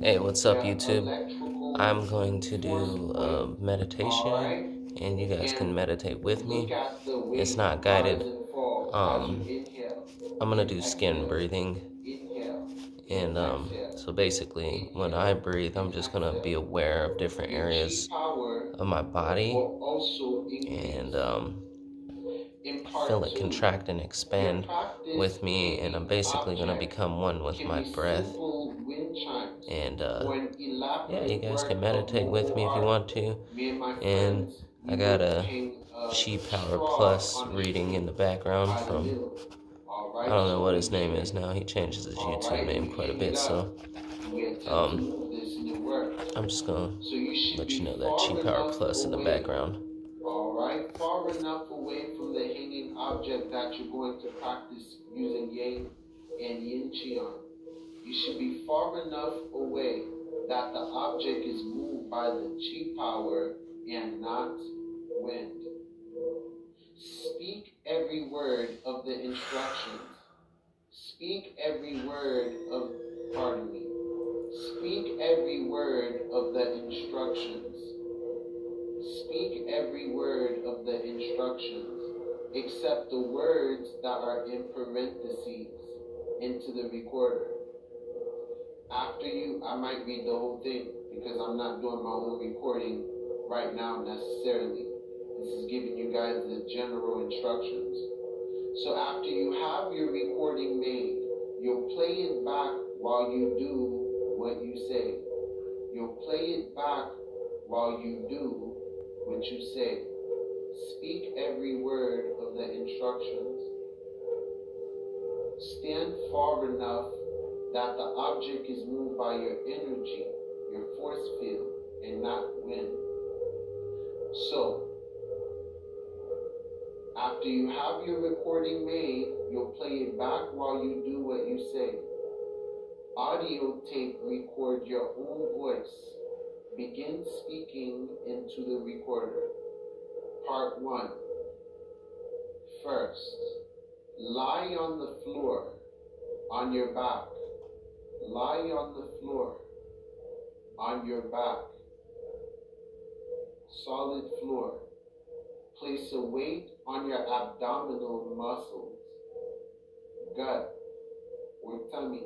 Hey, what's up, YouTube? I'm going to do a meditation, and you guys can meditate with me. It's not guided. Um, I'm gonna do skin breathing, and um, so basically, when I breathe, I'm just gonna be aware of different areas of my body, and um, feel it contract and expand with me, and I'm basically gonna become one with my breath and uh, yeah, you guys can meditate with me if you want to. And I got a Chi Power Plus reading in the background from I don't know what his name is now. He changes his YouTube name quite a bit, so um, I'm just gonna let you know that Chi Power Plus in the background. Alright, far enough away from the hanging object that you're going to practice using Yang and Yin Qian. You should be far enough away that the object is moved by the chi power and not wind. Speak every word of the instructions. Speak every word of, pardon me. Speak every word of the instructions. Speak every word of the instructions, except the words that are in parentheses into the recorder after you, I might read the whole thing because I'm not doing my own recording right now necessarily. This is giving you guys the general instructions. So after you have your recording made, you'll play it back while you do what you say. You'll play it back while you do what you say. Speak every word of the instructions. Stand far enough that the object is moved by your energy, your force field, and not wind. So, after you have your recording made, you'll play it back while you do what you say. Audio tape record your own voice. Begin speaking into the recorder. Part 1. First, lie on the floor on your back Lie on the floor, on your back, solid floor. Place a weight on your abdominal muscles, gut, or tummy.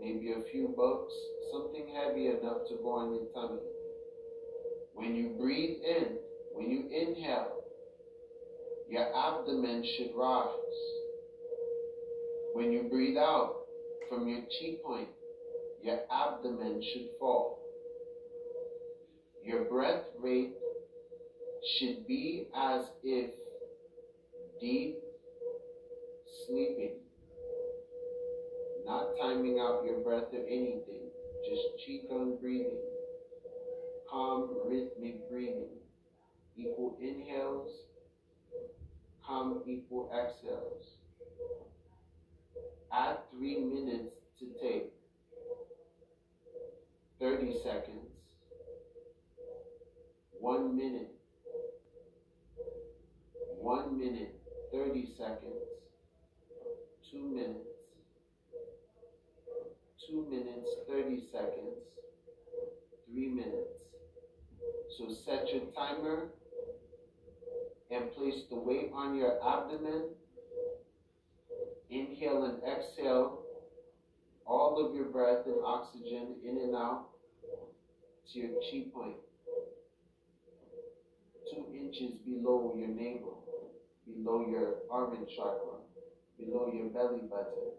Maybe a few bucks, something heavy enough to go on your tummy. When you breathe in, when you inhale, your abdomen should rise. When you breathe out from your chi point, your abdomen should fall. Your breath rate should be as if deep sleeping. Not timing out your breath or anything, just qigong breathing. Calm rhythmic breathing. Equal inhales, calm equal exhales. Add three minutes to take. 30 seconds, one minute, one minute, 30 seconds, two minutes, two minutes, 30 seconds, three minutes. So set your timer and place the weight on your abdomen. Inhale and exhale all of your breath and oxygen in and out to your point, two inches below your navel, below your armpit chakra, below your belly button.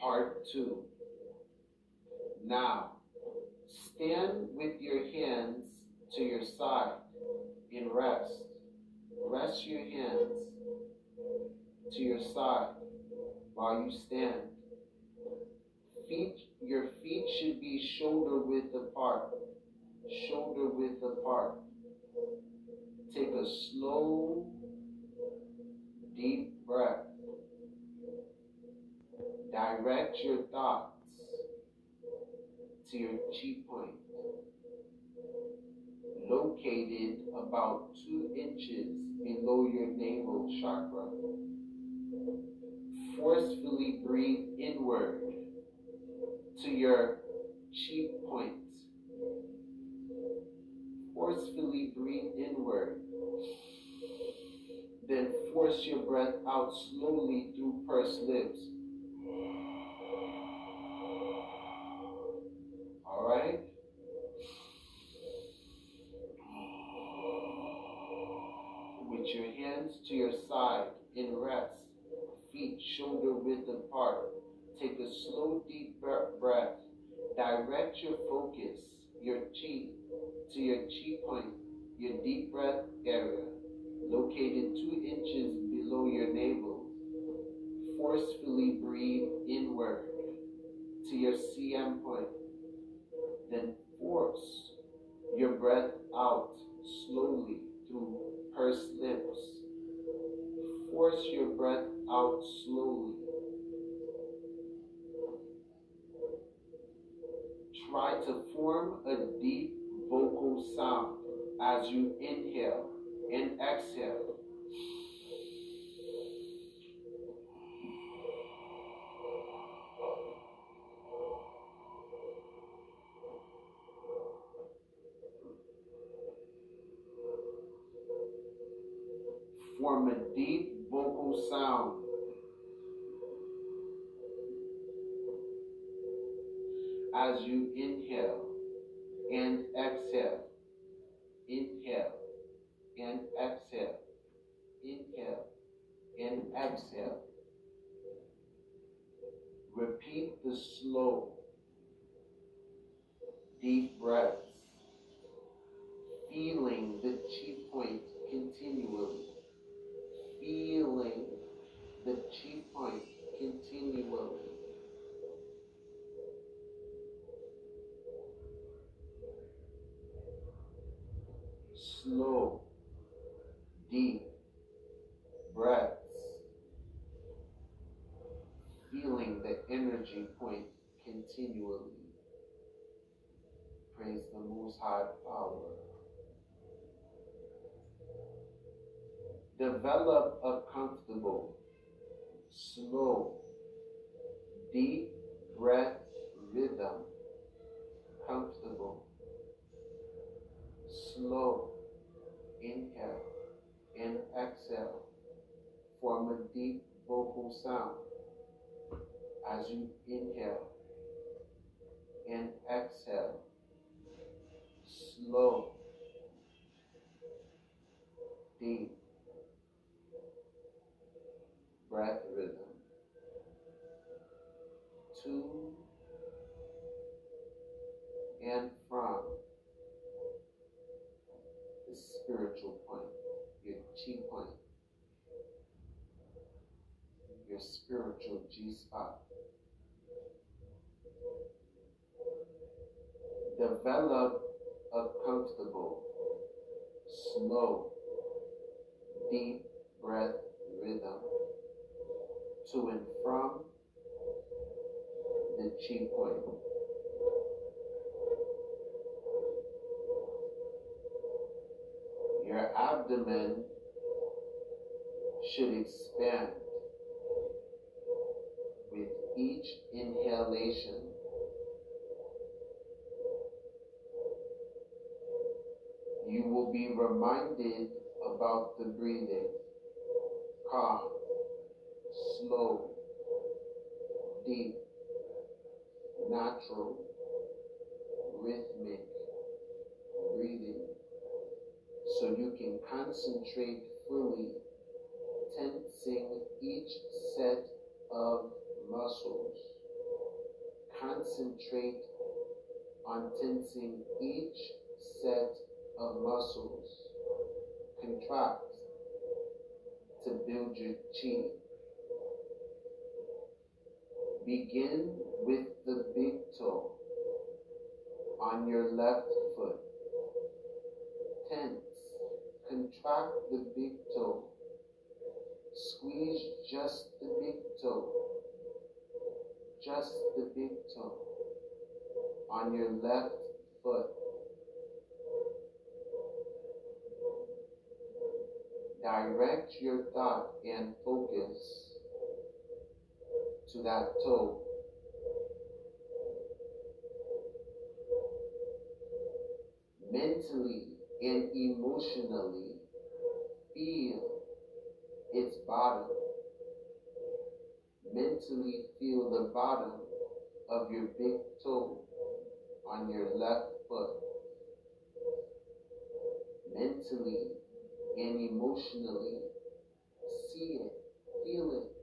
Part two. Now, stand with your hands to your side in rest. Rest your hands to your side while you stand. Feet, your feet should be shoulder width apart. Shoulder width apart. Take a slow, deep breath. Direct your thoughts to your chi point located about two inches below your navel chakra. Forcefully breathe inward to your cheek point. Forcefully breathe inward. Then force your breath out slowly through pursed lips. All right? With your hands to your side in rest, feet shoulder width apart, take a slow deep breath. Direct your focus, your chi, to your chi point, your deep breath area, located two inches below your navel. Forcefully breathe inward to your CM point. Then force your breath out slowly through pursed lips. Force your breath out slowly. Try to form a deep vocal sound as you inhale and exhale. Form a deep sound. As you inhale and exhale, inhale and exhale, inhale and exhale. Repeat the slow, deep breaths, feeling the chi point continually, feeling the chi point continually. slow, deep breaths, feeling the energy point continually. Praise the Most High Power. Develop a comfortable, slow, deep breath rhythm. Comfortable, slow, inhale and exhale. Form a deep vocal sound as you inhale and exhale. Slow, deep breath rhythm. To and from the spiritual point, your chi point, your spiritual G spot. Develop a comfortable, slow, deep breath rhythm to and from the chi point. Your abdomen should expand with each inhalation. You will be reminded about the breathing. Calm, slow, deep, natural, rhythmic breathing so you can concentrate fully, tensing each set of muscles. Concentrate on tensing each set of muscles. Contract to build your chi. Begin with the big toe on your left foot. Tense. Contract the big toe. Squeeze just the big toe. Just the big toe on your left foot. direct your thought and focus to that toe. Mentally and emotionally feel its bottom. Mentally feel the bottom of your big toe on your left foot. Mentally and emotionally see it, feel it.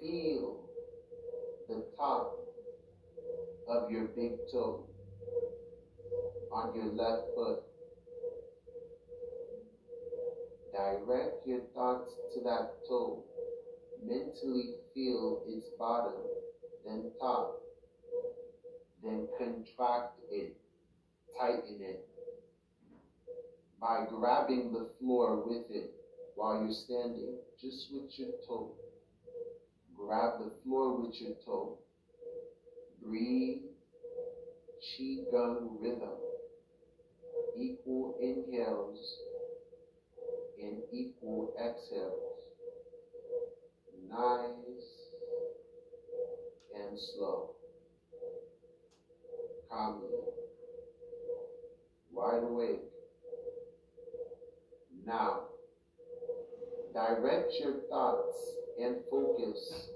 Feel the top of your big toe on your left foot. Direct your thoughts to that toe. Mentally feel its bottom, then top, then contract it, tighten it by grabbing the floor with it while you're standing, just with your toe. Grab the floor with your toe. Breathe. Qigong rhythm. Equal inhales and equal exhales. Nice and slow. Calmly. Wide awake. Now, direct your thoughts and focus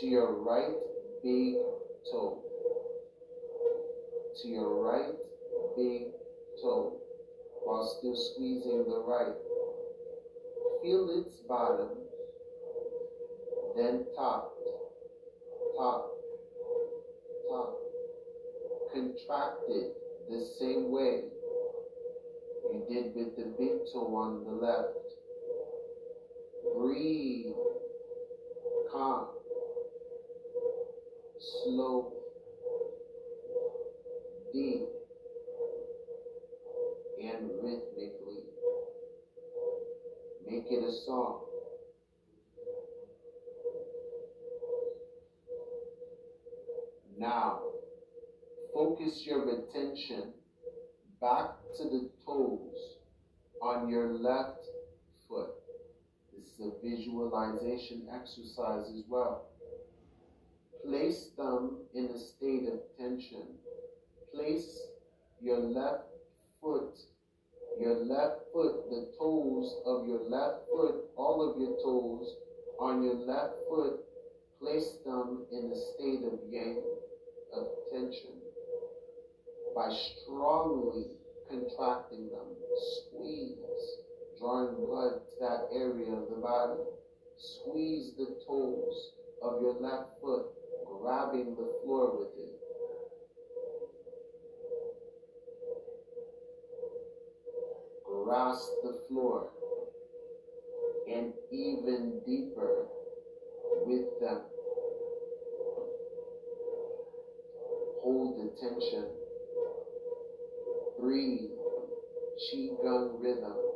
to your right big toe. To your right big toe while still squeezing the right. Feel its bottom, then top, top, top. Contract it the same way you did with the big toe on the left. Breathe. Calm. Slow. Deep. And rhythmically. Make it a song. Now, focus your attention back to the toes on your left foot. Is a visualization exercise as well. Place them in a state of tension. Place your left foot, your left foot, the toes of your left foot, all of your toes on your left foot, place them in a state of yang, of tension by strongly contracting them. Squeeze, drawing blood to that area of the body. Squeeze the toes of your left foot, grabbing the floor with it. Grasp the floor and even deeper with them. Hold the tension breathe, Qigong rhythm.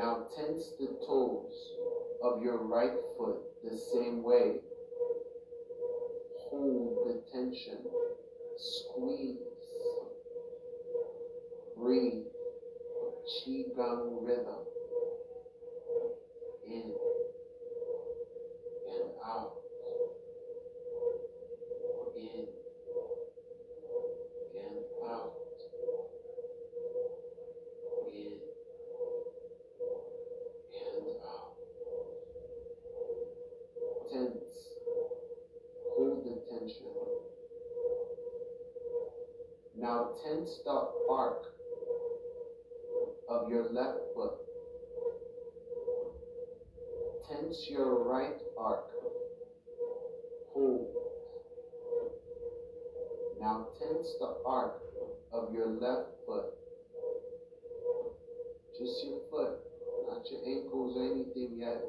Now tense the toes of your right foot the same way. Hold the tension. Squeeze. Breathe. Qigong rhythm. In and out. In and out. In and out. Tense. Hold the tension. Now tense the arc of your left foot. Tense your right arc. Hold. Now tense the arc of your left foot. Just your foot, not your ankles or anything yet.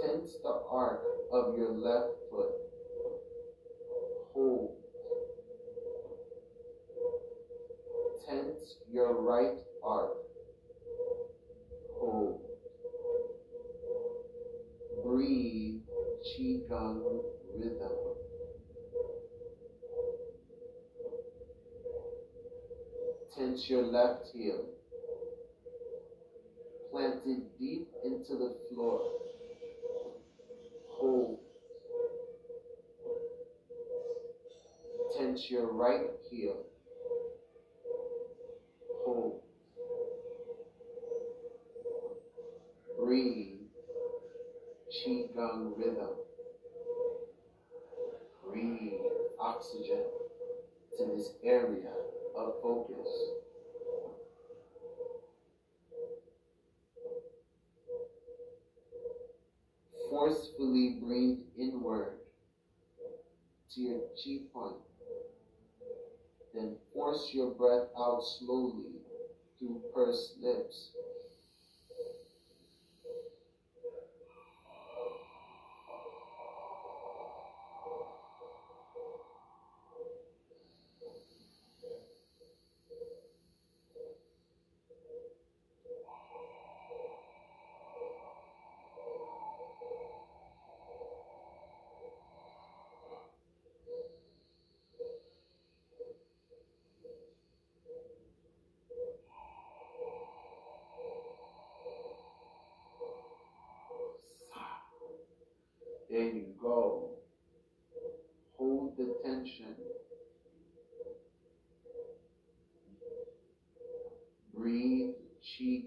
Tense the arc of your left right arm. Hold. Breathe Qigong rhythm. Tense your left heel. slowly through pursed lips.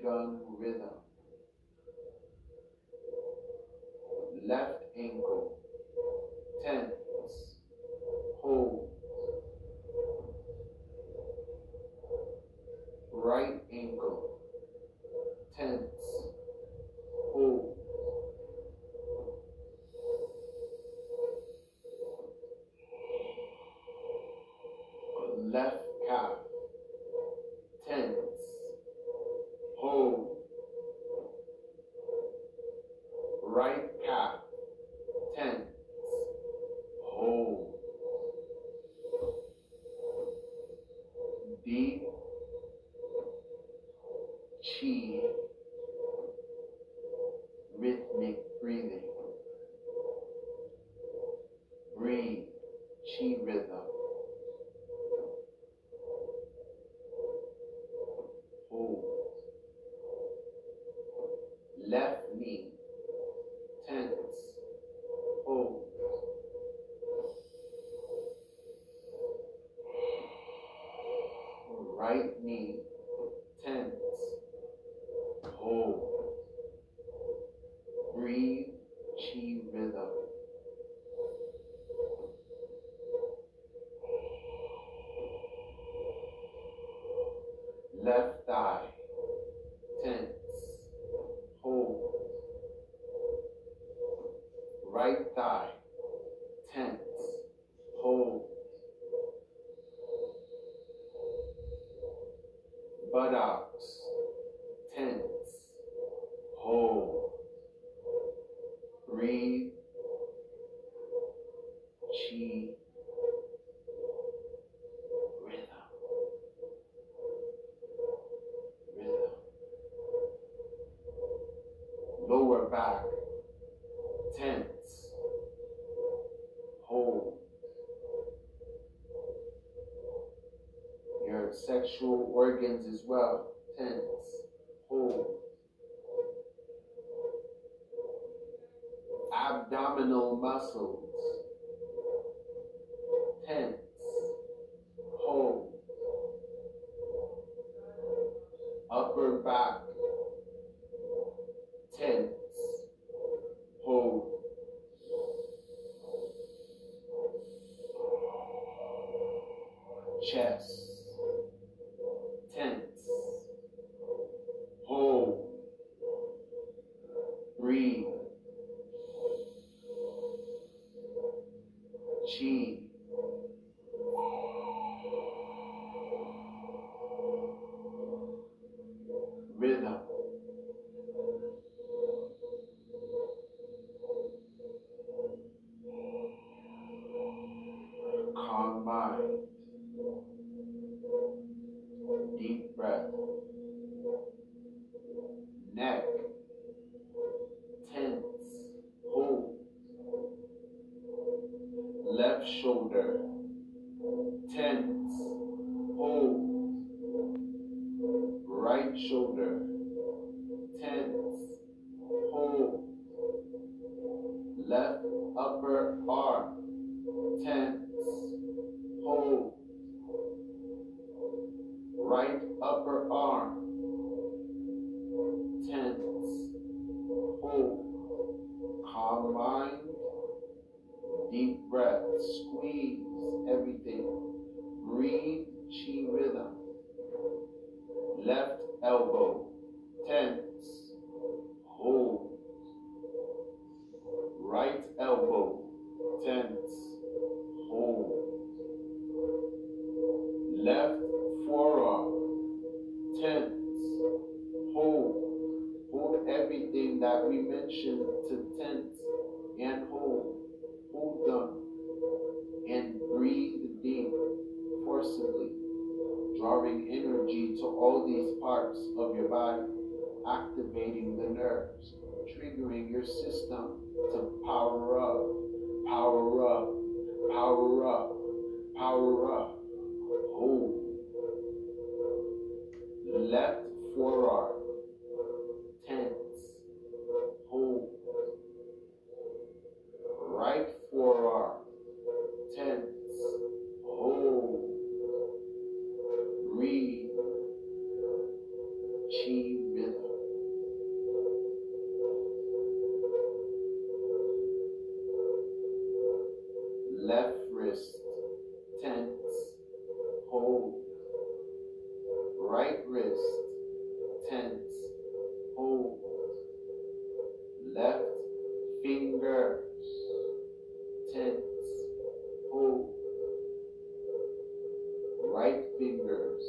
begun rhythm. key rhythm sexual organs as well. show 10. To power up, power up, power up, power up. Hold. Left forearm, tense, hold. Right forearm, tense, hold. Breathe. Chi Left wrist, tense, hold. Right wrist, tense, hold. Left fingers, tense, hold. Right fingers,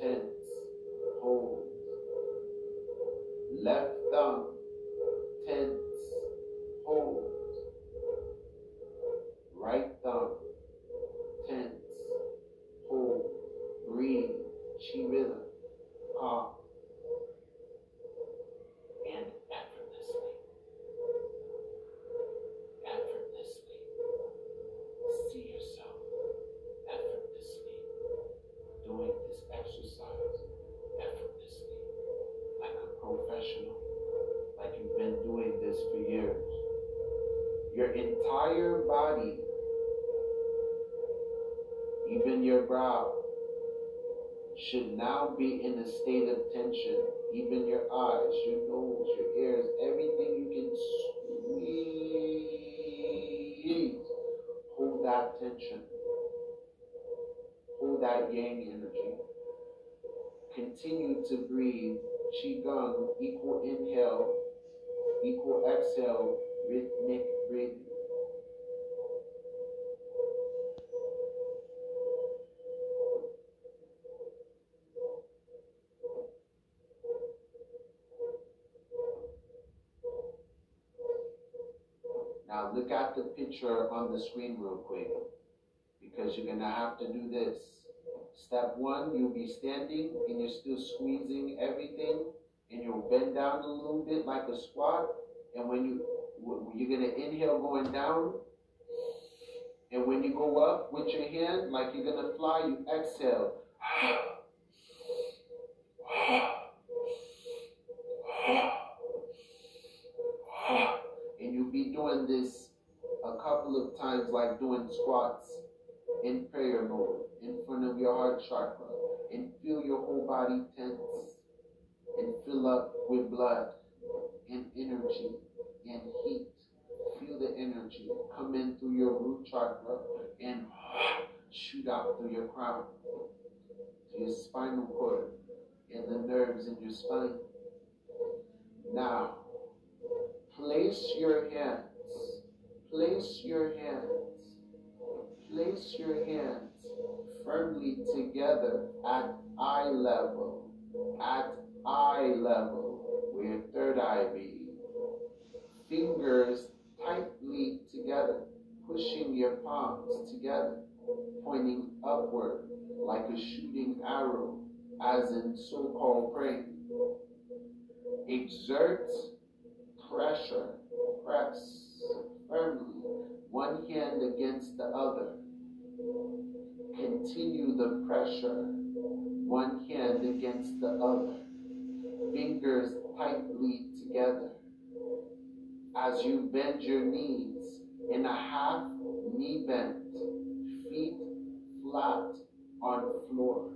tense, hold. Left thumb, tense, hold. Right thumb, tense, hold. Breathe, chi rhythm, calm. And effortlessly, effortlessly, see yourself effortlessly doing this exercise effortlessly, like a professional, like you've been doing this for years. Your entire body, even your brow, should now be in a state of tension. Even your eyes, your nose, your ears, everything you can squeeze. Hold that tension. Hold that yang energy. Continue to breathe. Qigong, equal inhale, equal exhale, rhythmic breathing. Now look at the picture the screen real quick because you're gonna have to do this. Step one, you'll be standing and you're still squeezing everything and you'll bend down a little bit like a squat. And when you, you're gonna inhale going down and when you go up with your hand, like you're gonna fly, you exhale. And you'll be doing this a couple of times, like doing squats in prayer mode in front of your heart chakra and feel your whole body tense and fill up with blood and energy and heat. Feel the energy come in through your root chakra and shoot out through your crown to your spinal cord and the nerves in your spine. Now, place your hands, place your hands, place your hands firmly together at eye level, at eye level, where third eye be. Fingers tightly together, pushing your palms together, pointing upward like a shooting arrow, as in so-called praying. Exert pressure, press firmly, one hand against the other. Continue the pressure, one hand against the other. fingers tightly together. As you bend your knees in a half knee bend, feet flat on the floor.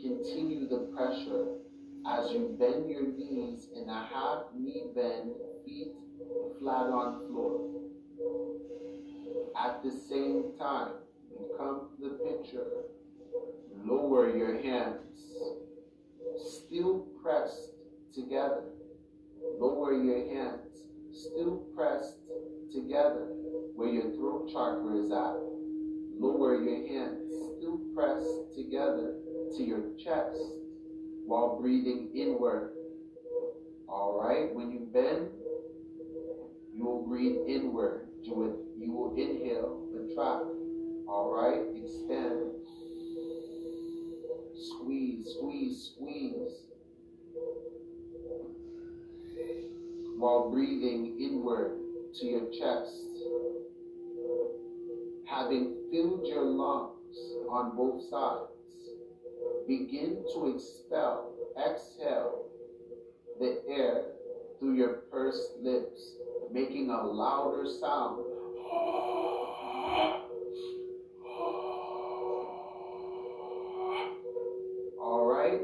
Continue the pressure as you bend your knees in a half knee bend, feet flat on floor. At the same time, become the picture. Lower your hands, still pressed together. Lower your hands, still pressed together where your throat chakra is at. Lower your hands, still pressed together to your chest while breathing inward. All right, when you bend, you will breathe inward. You will, you will inhale, contract. All right, extend. Squeeze, squeeze, squeeze. While breathing inward to your chest. Having filled your lungs on both sides, begin to expel, exhale the air through your pursed lips, making a louder sound. All right?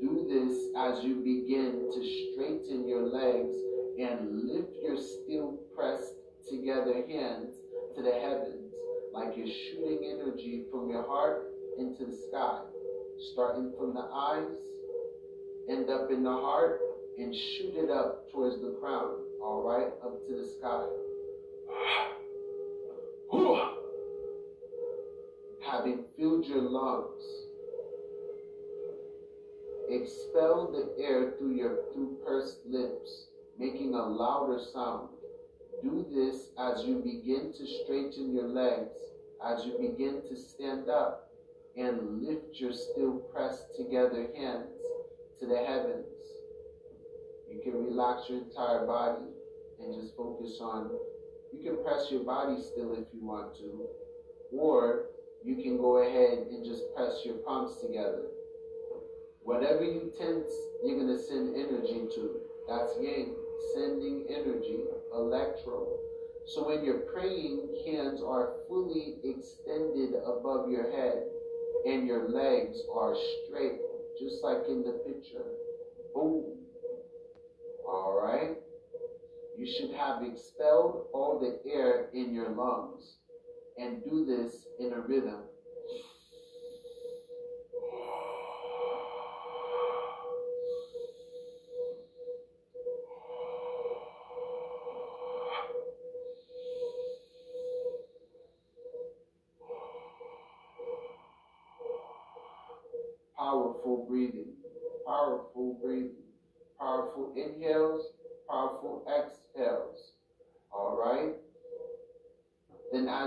Do this as you begin to straighten your legs and lift your still pressed together hands to the heavens like you're shooting energy from your heart into the sky, starting from the eyes, end up in the heart, and shoot it up towards the crown, all right, up to the sky. Having filled your lungs, expel the air through your through pursed lips, making a louder sound. Do this as you begin to straighten your legs, as you begin to stand up and lift your still pressed together hands to the heavens. You can relax your entire body and just focus on, you can press your body still if you want to, or you can go ahead and just press your palms together. Whatever you tense, you're going to send energy to. That's yang, sending energy, electro. So when you're praying, hands are fully extended above your head and your legs are straight, just like in the picture. Boom. All right? You should have expelled all the air in your lungs and do this in a rhythm.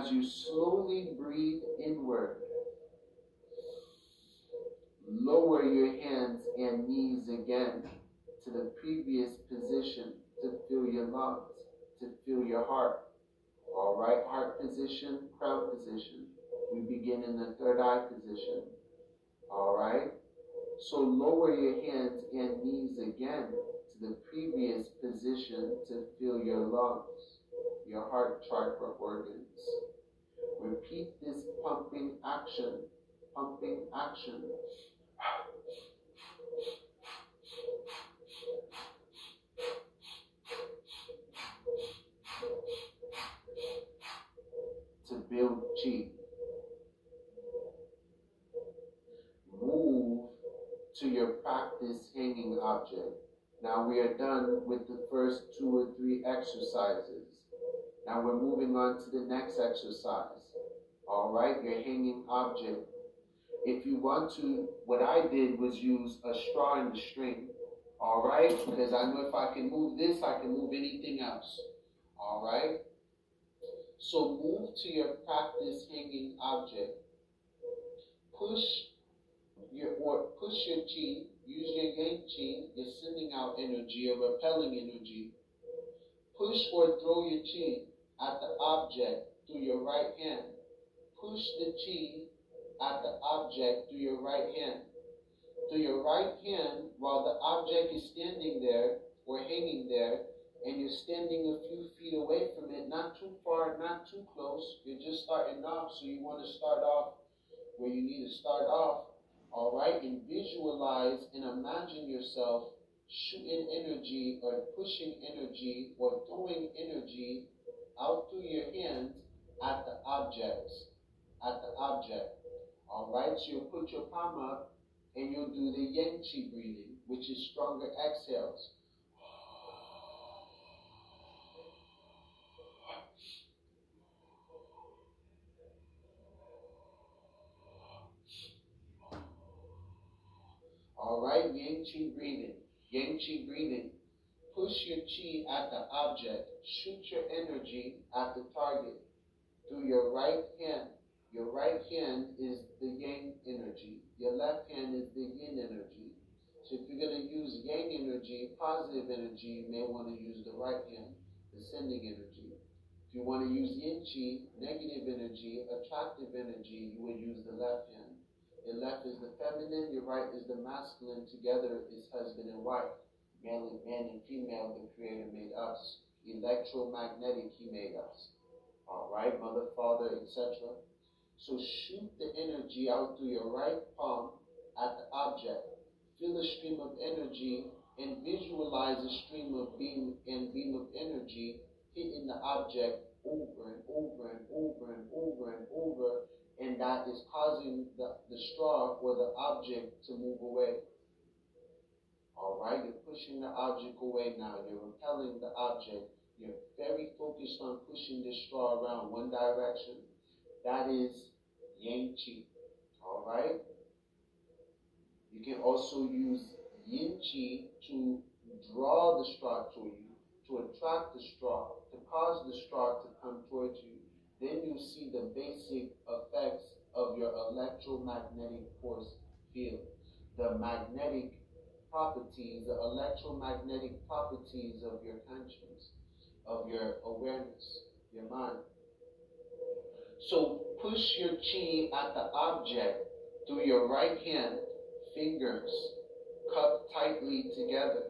As you slowly breathe inward, lower your hands and knees again to the previous position to fill your lungs, to fill your heart. All right, heart position, crown position. We begin in the third eye position. All right. So lower your hands and knees again to the previous position to fill your lungs, your heart chakra organs. Repeat this pumping action, pumping action. To build chi. Move to your practice hanging object. Now we are done with the first two or three exercises. Now we're moving on to the next exercise. All right, your hanging object. If you want to, what I did was use a straw and a string. All right, because I know if I can move this, I can move anything else. All right. So move to your practice hanging object. Push your or push your chi. Use your yang chi. You're sending out energy, a repelling energy. Push or throw your chi at the object through your right hand. Push the chi at the object through your right hand. Through your right hand, while the object is standing there or hanging there, and you're standing a few feet away from it, not too far, not too close. You're just starting off, so you want to start off where you need to start off. All right, and visualize and imagine yourself shooting energy or pushing energy or throwing energy out through your hands at the objects, at the object. All right, so you'll put your palm up and you'll do the Yang Qi breathing, which is stronger exhales. All right, Yang Qi breathing. Yang Qi breathing. Push your Qi at the object. Shoot your energy at the target through your right hand. Your right hand is the Yang energy. Your left hand is the Yin energy. So if you're going to use Yang energy, positive energy, you may want to use the right hand, the sending energy. If you want to use Yin Qi, negative energy, attractive energy, you would use the left hand. Your left is the feminine, your right is the masculine. Together is husband and wife. Male and man and female, the Creator made us. Electromagnetic, He made us. All right, mother, father, etc. So shoot the energy out through your right palm at the object. Feel a stream of energy and visualize a stream of beam and beam of energy hitting the object over and over and over and over and over and that is causing the, the straw or the object to move away. All right, you're pushing the object away now. You're repelling the object. You're very focused on pushing this straw around one direction. That is Yang Qi. All right? You can also use Yin Qi to draw the straw to you, to attract the straw, to cause the straw to come towards you then you see the basic effects of your electromagnetic force field. The magnetic properties, the electromagnetic properties of your conscience, of your awareness, your mind. So push your chi at the object through your right hand, fingers cupped tightly together.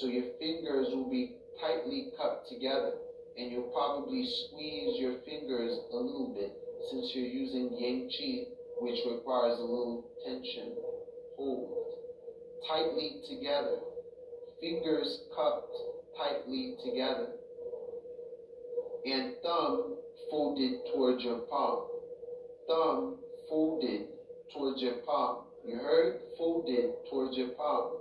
So your fingers will be tightly cupped together and you'll probably squeeze your fingers a little bit since you're using Yang Qi, which requires a little tension. Hold tightly together, fingers cupped tightly together, and thumb folded towards your palm. Thumb folded towards your palm. You heard? Folded towards your palm.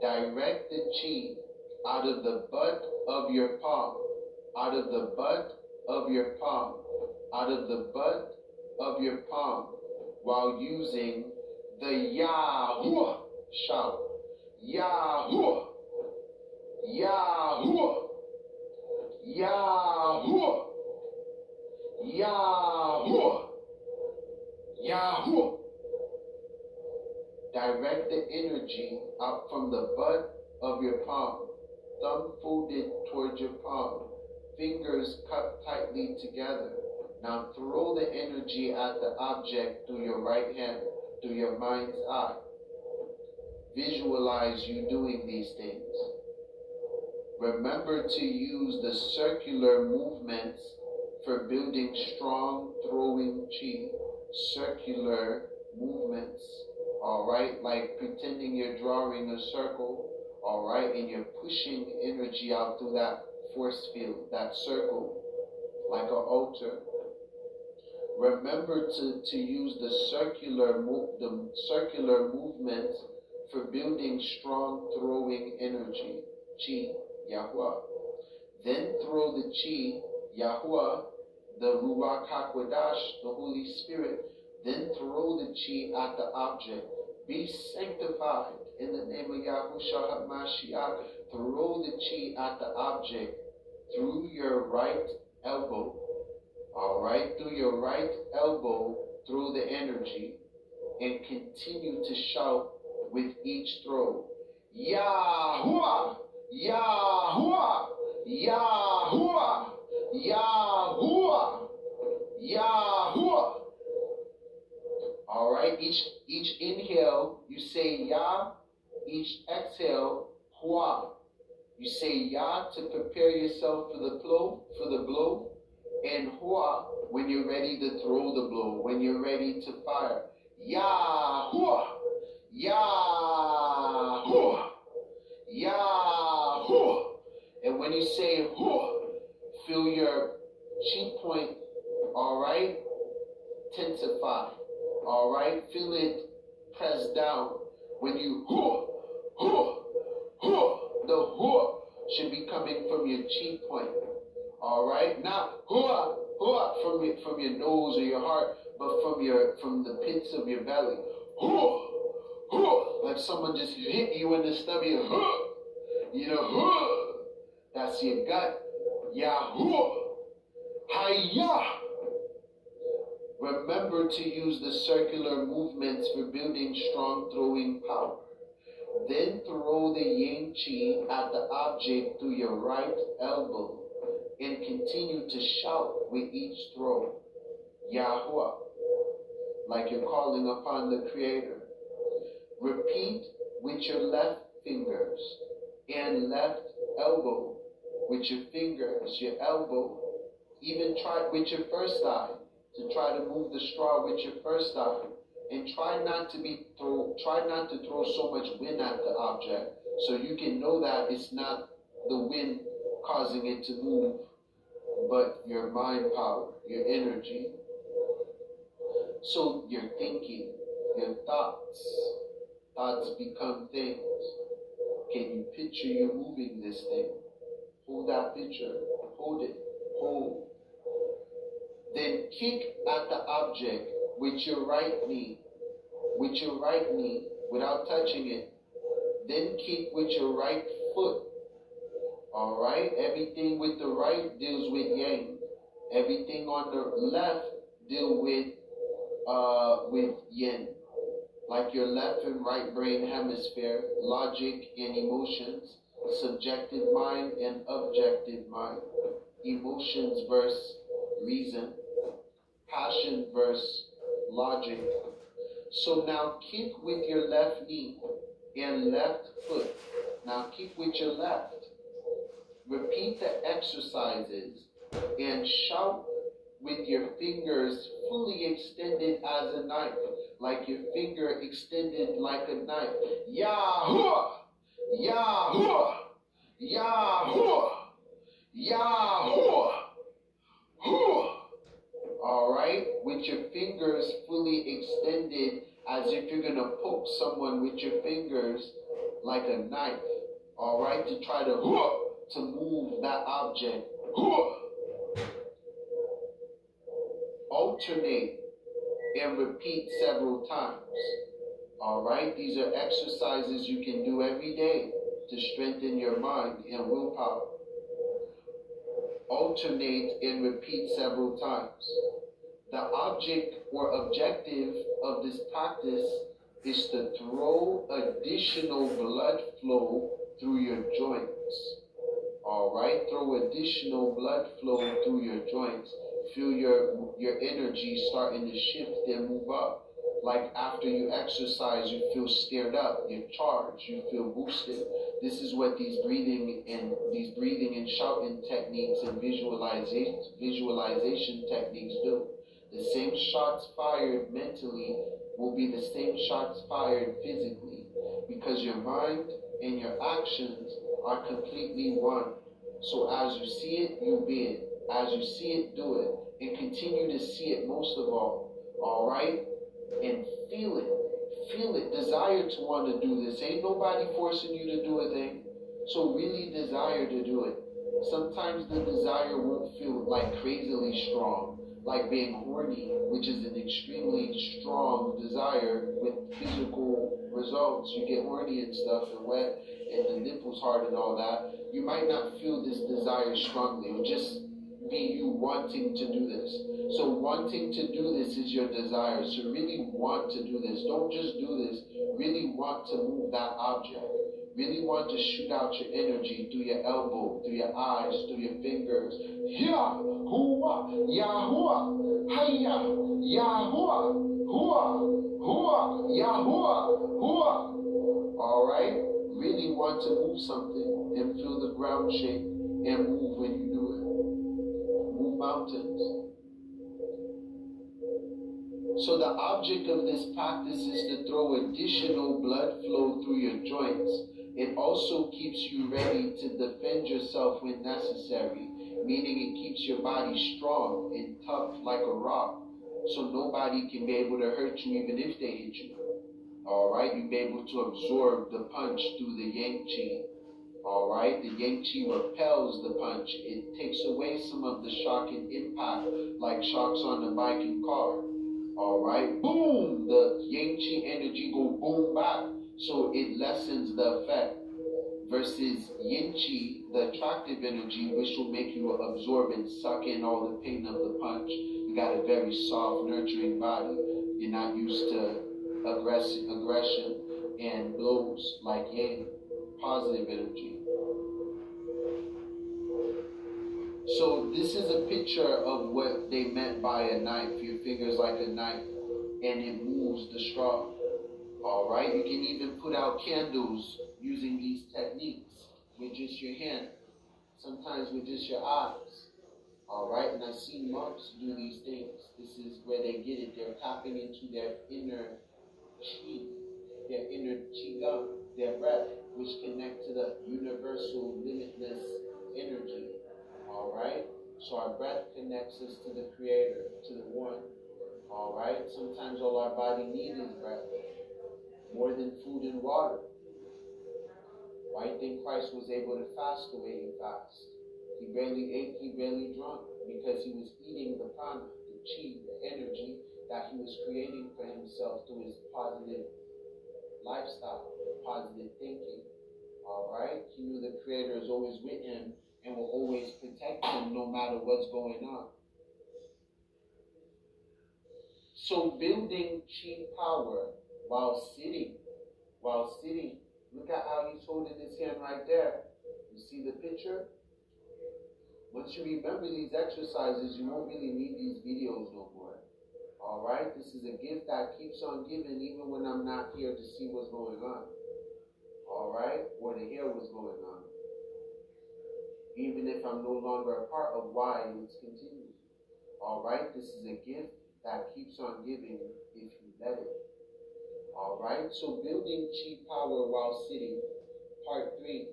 Direct the chi out of the butt of your palm out of the butt of your palm, out of the butt of your palm, while using the Yahweh shout. Yahweh, Yahweh, Yahweh, Yahweh, Yahweh. Direct the energy up from the butt of your palm, thumb folded towards your palm fingers cupped tightly together. Now throw the energy at the object through your right hand, through your mind's eye. Visualize you doing these things. Remember to use the circular movements for building strong throwing chi. Circular movements, all right? Like pretending you're drawing a circle, all right? And you're pushing energy out through that force field, that circle, like an altar. Remember to, to use the circular move, the circular movement for building strong throwing energy, chi, Yahweh. Then throw the chi, Yahweh, the Ruach HaKodesh, the Holy Spirit. Then throw the chi at the object. Be sanctified in the name of Yahushua HaMashiach. Throw the chi at the object through your right elbow. All right, through your right elbow, through the energy, and continue to shout with each throw. Yahuwah! Yahuwah! Yahuwah! Yahuwah! Yahuwah! All right, each each inhale, you say Ya. Each exhale, Hua. You say Ya to prepare yourself for the blow, for the blow, and Hua when you're ready to throw the blow, when you're ready to fire. Ya Hua. Ya Hua. Ya Hua. And when you say Hua, feel your chi point, all right, intensify. All right, feel it press down. When you hoo, hoo, hoo, the hoo should be coming from your chi point. All right, not hoo, hoo from your from your nose or your heart, but from your from the pits of your belly. Hoo, like someone just hit you in the stomach. You know. That's your gut. Yahoo. Hiya. Remember to use the circular movements for building strong throwing power. Then throw the yang qi at the object through your right elbow and continue to shout with each throw. Yahweh, like you're calling upon the Creator. Repeat with your left fingers and left elbow with your fingers, your elbow. Even try with your first eye to try to move the straw with your first eye. And try not to be throw try not to throw so much wind at the object so you can know that it's not the wind causing it to move, but your mind power, your energy. So your thinking, your thoughts, thoughts become things. Can you picture you moving this thing? Hold that picture. Hold it. Hold. Then kick at the object with your right knee. With your right knee without touching it. Then kick with your right foot. Alright? Everything with the right deals with yang. Everything on the left deal with uh with yin. Like your left and right brain hemisphere, logic and emotions, subjective mind and objective mind, emotions versus reason, passion versus logic. So now kick with your left knee and left foot. Now kick with your left. Repeat the exercises and shout with your fingers fully extended as a knife, like your finger extended like a knife. Yahoo! Yahoo! Yahoo! Yahoo! All right, with your fingers fully extended as if you're gonna poke someone with your fingers like a knife. All right, to try to to move that object. Alternate and repeat several times. All right, these are exercises you can do every day to strengthen your mind and willpower. Alternate and repeat several times. The object or objective of this practice is to throw additional blood flow through your joints. All right, throw additional blood flow through your joints. Feel your your energy starting to shift and move up. Like after you exercise, you feel stirred up, you're charged, you feel boosted. This is what these breathing and these breathing and shouting techniques and visualization visualization techniques do. The same shots fired mentally will be the same shots fired physically because your mind and your actions are completely one. So as you see it, you be it. As you see it, do it. And continue to see it most of all. All right? And feel it. Feel it. Desire to want to do this. Ain't nobody forcing you to do a thing. So really desire to do it. Sometimes the desire won't feel like crazily strong, like being horny, which is an extremely strong desire with physical results. You get horny and stuff and wet and the nipples hard and all that. You might not feel this desire strongly. It'll just be you wanting to do this. So wanting to do this is your desire. So really want to do this. Don't just do this. Really want to move that object. Really want to shoot out your energy through your elbow, through your eyes, through your fingers. Ya, hua, Yahuwah, hiya, Yahuwah, hua, hua, Yahuwah, hua. All right? Really want to move something and feel the ground shake and move when you do it. Mountains. So the object of this practice is to throw additional blood flow through your joints. It also keeps you ready to defend yourself when necessary, meaning it keeps your body strong and tough like a rock. So nobody can be able to hurt you even if they hit you. Alright, you'll be able to absorb the punch through the yang chi. Alright, the yang chi repels the punch. It takes away some of the shock and impact, like shocks on the bike and car. All right, boom, the yang chi energy go boom back, so it lessens the effect. Versus yin chi, the attractive energy, which will make you absorb and suck in all the pain of the punch. You got a very soft, nurturing body. You're not used to aggression, aggression and blows like yang, positive energy. So this is a picture of what they meant by a knife. Your finger's like a knife, and it moves the straw. All right. You can even put out candles using these techniques with just your hand. Sometimes with just your eyes. All right. And I've seen monks do these things. This is where they get it. They're tapping into their inner chi, their inner qigong, their breath, which connect to the universal limitless energy all right? So our breath connects us to the Creator, to the One. All right? Sometimes all our body needs is breath, more than food and water. Why do you think Christ was able to fast the way he fasted? He barely ate, he barely drank, because he was eating the prana, the chi, the energy that he was creating for himself through his positive lifestyle, positive thinking. All right? He knew the Creator is always with him and will always protect him no matter what's going on. So building chi power while sitting, while sitting, look at how he's holding his hand right there. You see the picture? Once you remember these exercises, you won't really need these videos no more. All right? This is a gift that keeps on giving even when I'm not here to see what's going on. All right? Or to hear what's going on even if I'm no longer a part of why it's continuing. All right, this is a gift that keeps on giving if you let it. All right, so building chi power while sitting, part three.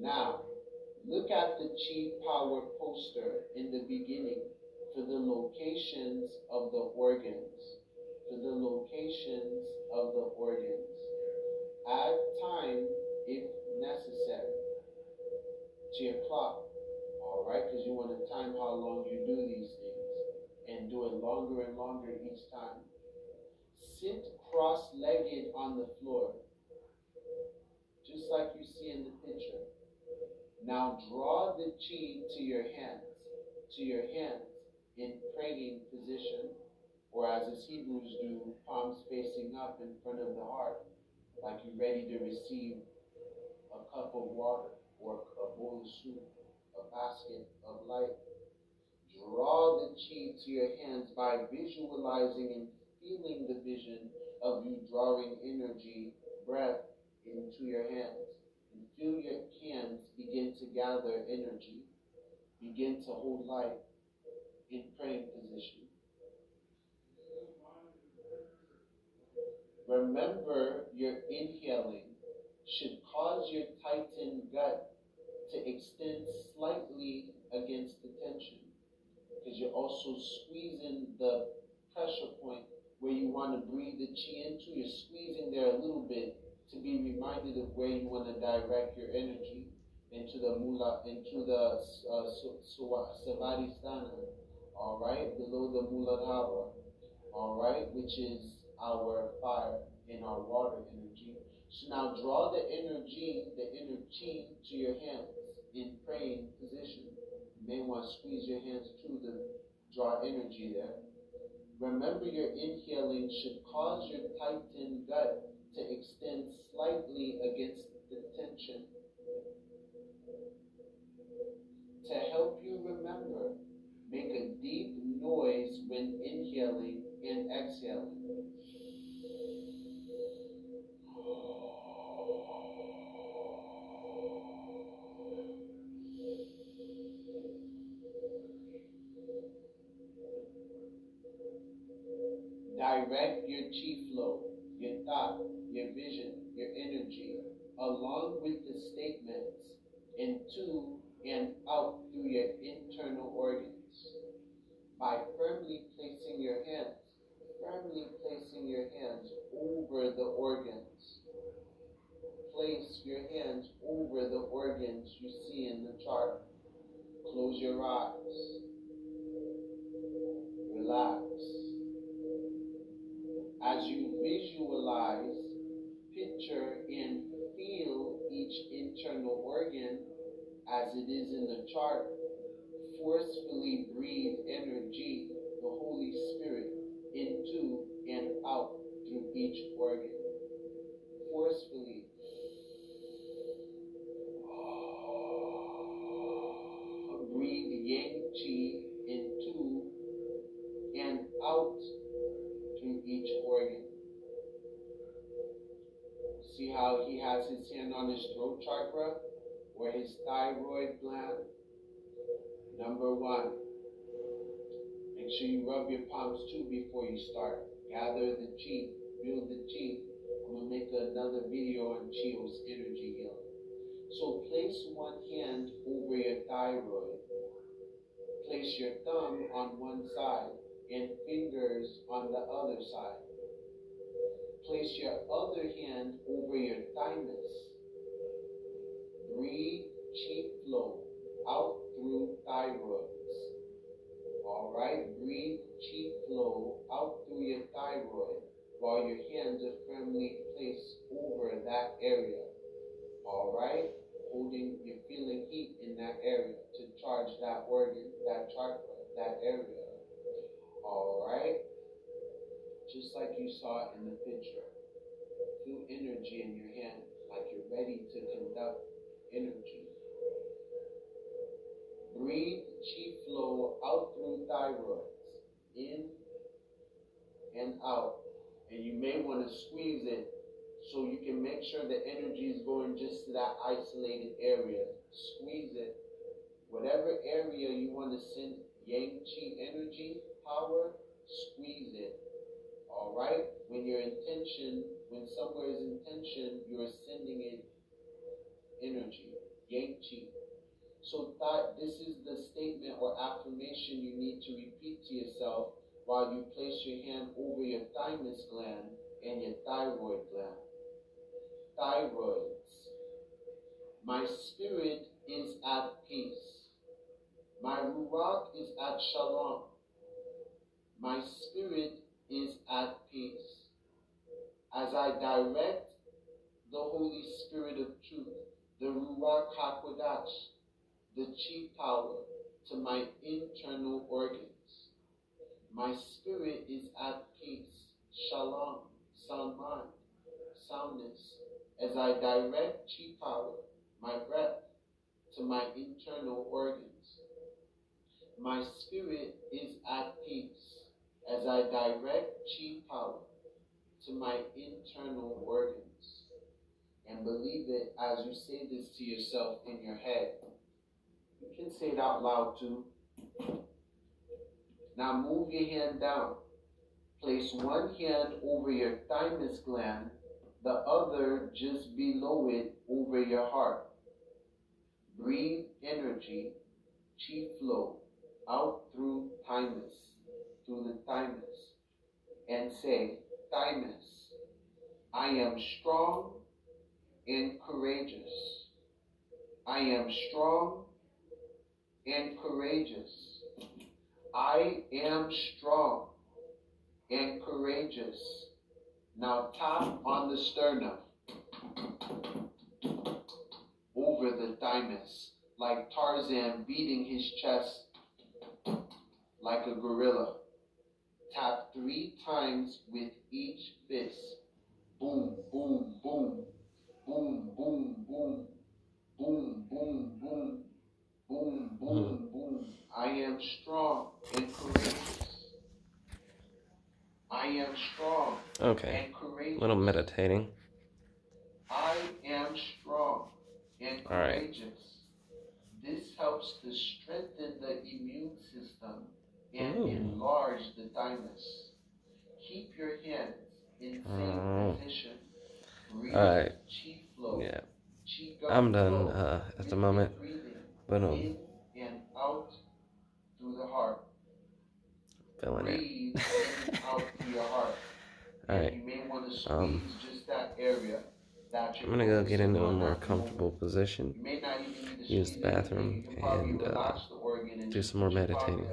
Now, look at the chi power poster in the beginning for the locations of the organs. For the locations of the organs. Add time if necessary to your clock, all right? Because you want to time how long you do these things and do it longer and longer each time. Sit cross legged on the floor, just like you see in the picture. Now draw the chi to your hands, to your hands in praying position, or as the Hebrews do, palms facing up in front of the heart, like you're ready to receive a cup of water or a bowl of soup, a basket of light. Draw the chi to your hands by visualizing and feeling the vision of you drawing energy, breath into your hands. And feel your hands begin to gather energy, begin to hold light in praying position. Remember, your inhaling should cause your tightened gut to extend slightly against the tension because you're also squeezing the pressure point where you want to breathe the chi into. You're squeezing there a little bit to be reminded of where you want to direct your energy into the mula, into the uh, savadhisthana, all right, below the muladhara, all right, which is our fire and our water energy. Now draw the energy, the inner chi to your hands in praying position. You may want to squeeze your hands to draw energy there. Remember your inhaling should cause your tightened gut to extend slightly against the tension. To help you remember, make a deep noise when inhaling and exhaling. Direct your chi flow, your thought, your vision, your energy, along with the statements into and out through your internal organs by firmly placing your hands, firmly placing your hands over the organs. Place your hands over the organs you see in the chart. Close your eyes. Relax. As you visualize, picture, and feel each internal organ as it is in the chart, forcefully breathe rub your too before you start. Gather the chi, build the chi. I'm going to make another video on Chio's energy healing. So place one hand over your thyroid. Place your thumb on one side and fingers on the other side. Place your other hand over your thymus. Breathe chi flow out through thyroids. All right, breathe chi flow out through your thyroid while your hands are firmly placed over that area. All right, holding, you're feeling heat in that area to charge that organ, that chakra, that area. All right, just like you saw in the picture. Feel energy in your hand, like you're ready to conduct energy. Breathe chi flow out through thyroids, in and out. And you may want to squeeze it so you can make sure the energy is going just to that isolated area. Squeeze it. Whatever area you want to send yang chi energy, power, squeeze it. All right? When your intention, when somewhere is intention, you're sending it energy, yang chi. So that this is the statement or affirmation you need to repeat to yourself while you place your hand over your thymus gland and your thyroid gland. Thyroids. My spirit is at peace. My ruach is at shalom. My spirit is at peace. As I direct the Holy Spirit of truth, the Ruach HaKodesh, the chi power to my internal organs. My spirit is at peace, shalom, sound mind, soundness, as I direct chi power, my breath, to my internal organs. My spirit is at peace as I direct chi power to my internal organs. And believe it as you say this to yourself in your head. You can say it out loud too. Now move your hand down. Place one hand over your thymus gland, the other just below it over your heart. Breathe energy, chi flow, out through thymus, through the thymus, and say, Thymus, I am strong and courageous. I am strong and courageous. I am strong and courageous. Now tap on the sternum over the thymus like Tarzan beating his chest like a gorilla. Tap three times with each fist. Boom, boom, boom. Boom, boom, boom. Boom, boom, boom. Boom, boom, boom. I am strong and courageous. I am strong Okay. and courageous. A little meditating. I am strong and All right. courageous. This helps to strengthen the immune system and Ooh. enlarge the thymus. Keep your hands in same Oh. position. Breathe All right. chi flow. Yeah. I'm done uh, at the moment. breathing But um, in and out through the heart. feeling it. Breathe in out through your heart. All right. You may want to squeeze Um, just that area. I'm gonna go get into a more at the moment. comfortable position. You may not even need to Use the bathroom You can probably and, uh, relax the organ and do some more meditating.